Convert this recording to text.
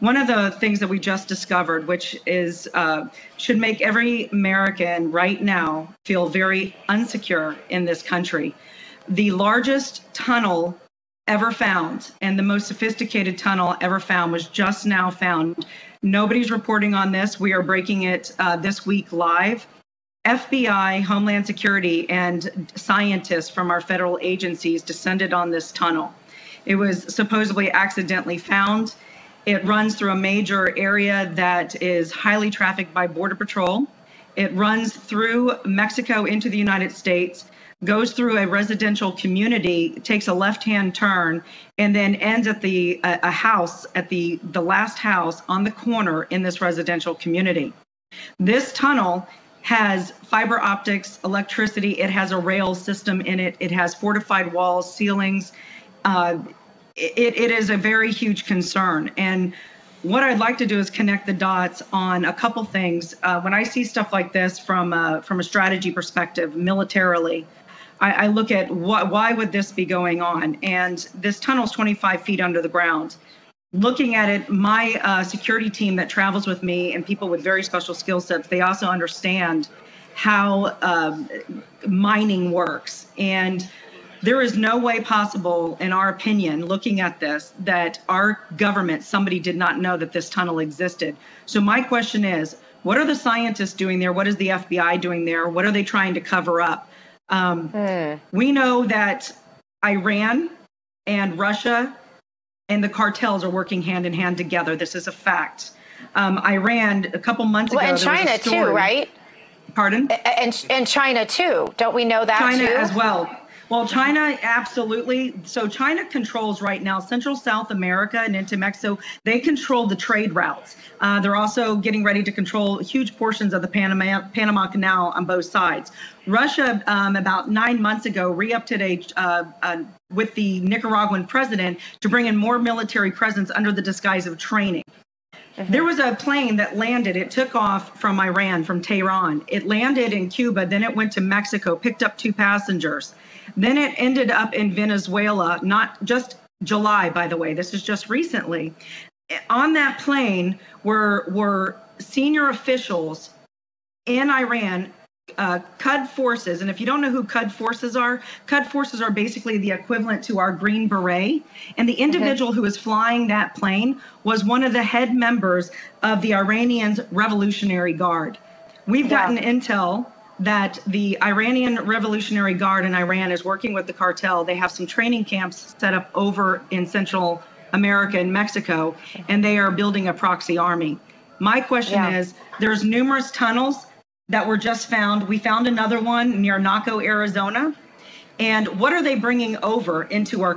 one of the things that we just discovered, which is uh, should make every American right now feel very unsecure in this country. The largest tunnel ever found and the most sophisticated tunnel ever found was just now found. Nobody's reporting on this. We are breaking it uh, this week live. FBI, Homeland Security, and scientists from our federal agencies descended on this tunnel. It was supposedly accidentally found. It runs through a major area that is highly trafficked by Border Patrol. It runs through Mexico into the United States, goes through a residential community, takes a left-hand turn, and then ends at the a, a house at the the last house on the corner in this residential community. This tunnel has fiber optics, electricity. It has a rail system in it. It has fortified walls, ceilings. Uh, it, it is a very huge concern. And what I'd like to do is connect the dots on a couple things. Uh, when I see stuff like this from a, from a strategy perspective, militarily, I, I look at why would this be going on? And this tunnel is 25 feet under the ground looking at it, my uh, security team that travels with me and people with very special skill sets, they also understand how um, mining works. And there is no way possible, in our opinion, looking at this, that our government, somebody did not know that this tunnel existed. So my question is, what are the scientists doing there? What is the FBI doing there? What are they trying to cover up? Um, mm. We know that Iran and Russia and the cartels are working hand in hand together. This is a fact. Um, Iran, a couple months well, ago, and China too, right? Pardon? And and China too. Don't we know that China too? as well. Well, China absolutely. So China controls right now Central South America and into Mexico. They control the trade routes. Uh, they're also getting ready to control huge portions of the Panama Panama Canal on both sides. Russia, um, about nine months ago, re-upped a, uh, uh, with the Nicaraguan president to bring in more military presence under the disguise of training. Mm-hmm. There was a plane that landed. It took off from Iran, from Tehran. It landed in Cuba, then it went to Mexico, picked up two passengers. Then it ended up in Venezuela, not just July, by the way. This is just recently. On that plane were were senior officials in Iran uh, Quds forces. And if you don't know who Quds forces are, Quds forces are basically the equivalent to our Green Beret. And the individual who was flying that plane was one of the head members of the Iranians Revolutionary Guard. We've gotten yeah. intel that the Iranian Revolutionary Guard in Iran is working with the cartel. They have some training camps set up over in Central America and Mexico, and they are building a proxy army. My question yeah. is there's numerous tunnels that were just found. We found another one near Naco, Arizona. And what are they bringing over into our